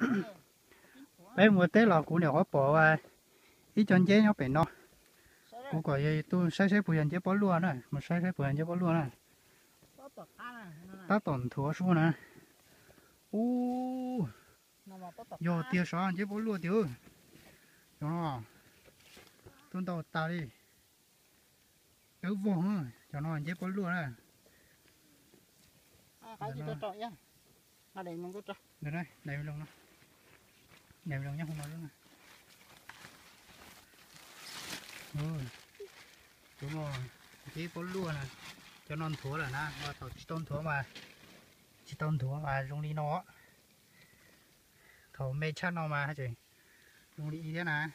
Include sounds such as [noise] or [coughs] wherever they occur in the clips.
[coughs] bé mua tết là cú nhiều bỏ à ít chân chế nó phải nó cú gọi gì tôi sai sai bùi chế bỏ luôn này mà sai sai bùi chế bỏ luôn này ta tổn thua số này u giờ tiêu sao chế bỏ luôn tiêu đúng không tôi tao ta đi. Ở vô cho nó chế bỏ luôn này cái à để mình có chọn được đây đẩy lông nó đẩy lông nhá không nói luôn này rồi. Đúng rồi. Chỉ có lúa này cho non thua là na và thầu chỉ tôn thua mà chỉ tôn thua mà dùng đi nó. Thầu mê chắc nó mà hả chị? Dùng đi thế này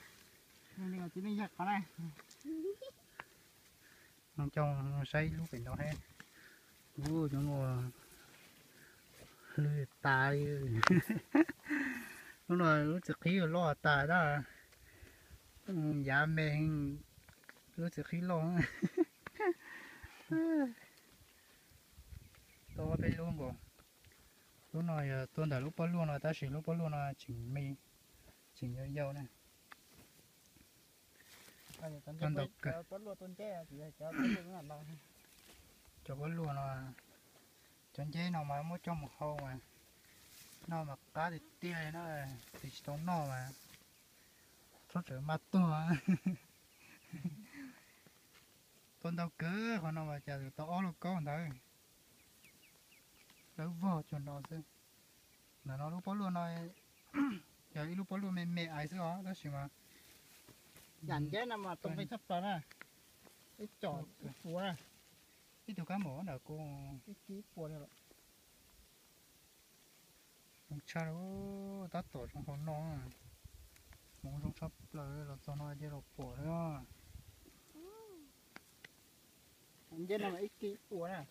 nhưng mà chỉ nên giặt cái này nó trong xây lúc phải nó hết ô chúng nó lười tài [laughs] lúc nào lúc chỉ khí lo tài đó. Dạ mình lúc chỉ khí lo. Tôi bên luôn rồi lúc này tôi đã lúc bao luôn rồi ta chỉ lúc bao luôn là chỉnh mi chỉnh cho dâu này. Con độc cả cho cái luôn là cho là chân chế nào mà mới trong một hô mà. Nó mà cá thì tia nó thì trong nó mà. Thoát trở mặt to con [laughs] tao cứ còn nó mà chờ được tao nó có thôi đỡ vò cho nó xem là nó lúc bỏ luôn này [clears throat] giờ lúc bỏ luôn mẹ mẹ ai xưa đó đó mà. Dàn chế nào mà tôi phải sắp tới nè cái trò cái phùa nè cái tụi cá mỏ là cô? Cái ký phùa này cha đó ta tổ trong hòn nó muốn trong sắp lại là cho nó chơi phổ đó dàn chế nào mà ít ký phùa nè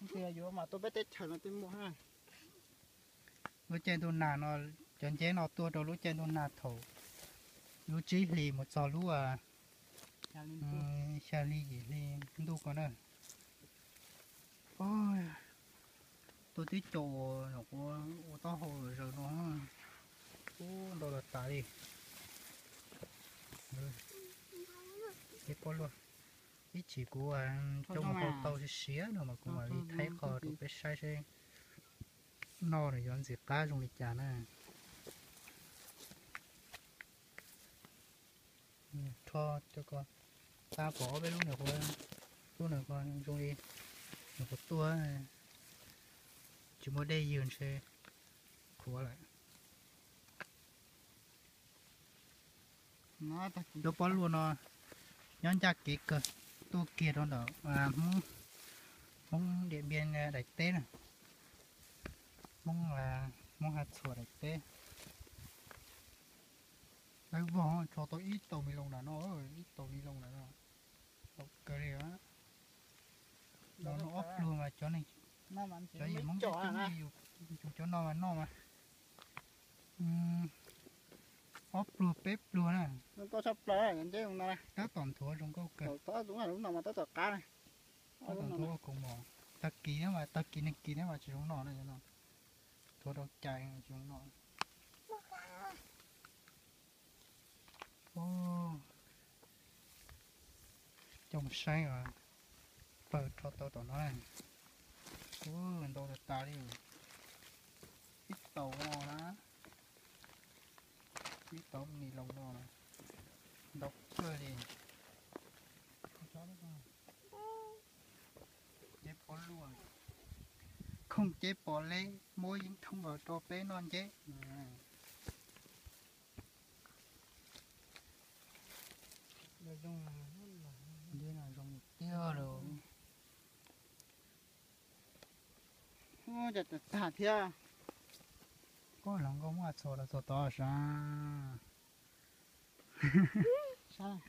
thì vô mà tôi biết tết chờ nó tôi mua ha. Lúc trên tôi nà nó chân chế nó tua đầu lúc trên tôi nà thầu lúc chỉ lì một giò lúa à. Xa lì gì lì đu con nữa ôi tôi tí chỗ nó có ô to hồ rồi nó ô đồ là tả đi. Cái con luôn. Ít chỉ của anh trong một tàu thì xía nữa mà cũng mà đi thấy kho được cái sai sai no rồi dọn dẹp cá trong lịch trà nè cho cho con. Ta bỏ bên lúc này con lúc này con trong đi. Một cái tua này chỉ muốn đây dường xe. Khổ lại. Nó ta đâu bỏ luôn nó nhón chặt kỹ cơ tua kia đó đó. Mà muốn muốn điện biên đại tế này mong là mong hạt sủa đại tế đấy vò cho tôi ít tàu mi lông đã nó rồi. Ít tàu mi lông đã nó. Tàu cái gì á nó nó ốp luôn mà cho này nó mà chỉ mấy chỗ à gì cho cho nó mà nó mà. Ốp luôn bếp luôn à nó có sắp tới dàn chế không này đã toàn thua trong câu Rồi tới đúng là đúng nào mà tới tờ cá này. Đã Ờ, toàn rồi. thua cùng mỏ ta ký nó mà ta ký này ký nó mà chỉ trong nó này nó thua đâu chạy chỉ trong nó ô. Trông say rồi. ปิด cho tôi tao nói mình tô thật ta đi. Ít tàu nó đó ít tàu nì lòng nó này, đọc chơi đi chế bỏ luôn. Không chế bỏ lấy mối những thông vào tô bé non chế ừ. đây là dòng tiêu rồi. Ô chặt chặt thả thia có lòng có mà số là số to sao sao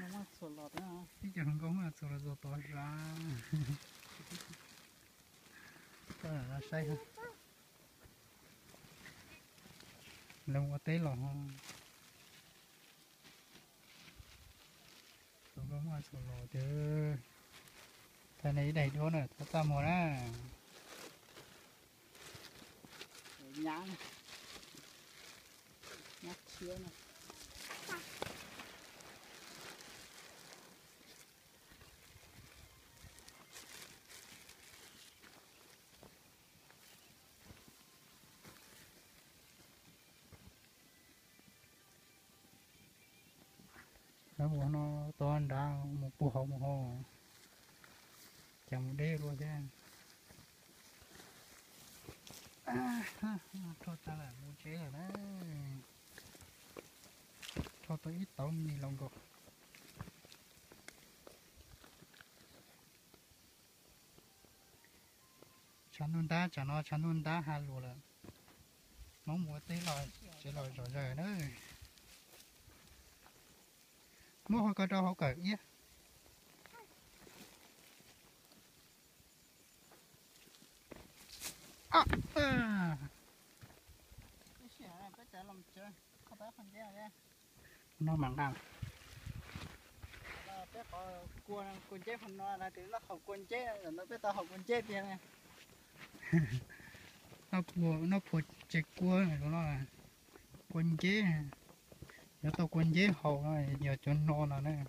nó mà sụt lọt nữa hả Ý chẳng có mà số là số to sao Có là nó say ha Lâu có tế lò không Số có mà số lò chứ Thầy này đầy đố nè, thầy ta mùa nè Rồi nhá này nhát chia này. Nó bố nó toàn đá một bộ hồng hồ. Chẳng đê luôn chứ à, thôi ta là mua chế rồi đấy. Cho tôi ít tàu ni lòng gọt chán luôn ta chán nó chán luôn ta hà lùa là nó mua tí lòi chế lòi rồi rồi nữa mua hồi có đâu họ cởi nhé à, à. cái xe này tất cả làm chơi không phải phần kia nha nó mặn đằng là bé có cuốn cuốn chế phần nó là từ nó học cuốn chế rồi nó bé tao học cuốn chế tiền này. [laughs] Nó phù nó phù chết cua này của nó là quân chế này. giờ tao quân chế hậu này giờ cho nó là này